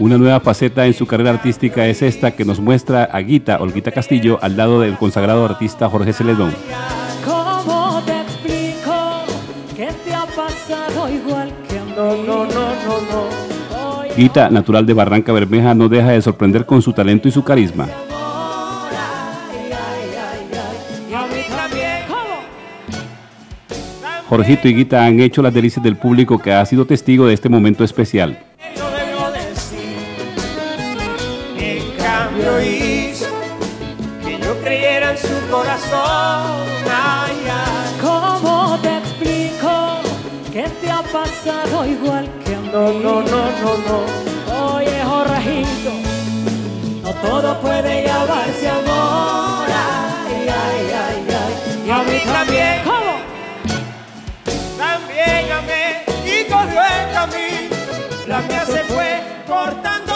Una nueva faceta en su carrera artística es esta que nos muestra a Guita, Olguita Castillo, al lado del consagrado artista Jorge Celedón. ¿Cómo te explico que te ha pasado igual que a mí? No, no, no, no, no. Guita, natural de Barranca Bermeja, no deja de sorprender con su talento y su carisma. Jorgito y Guita han hecho las delicias del público que ha sido testigo de este momento especial. Cambio hizo que yo creyera en su corazón. Ay, ay. ¿Cómo te explico que te ha pasado igual que a mí? No, no, no, no, no. Oye, Jorrajito, no todo puede llamarse amor. Ay, ay, ay, ay. Y a mí también. ¿Cómo? También amé y corrió el camino. La mía se fue corta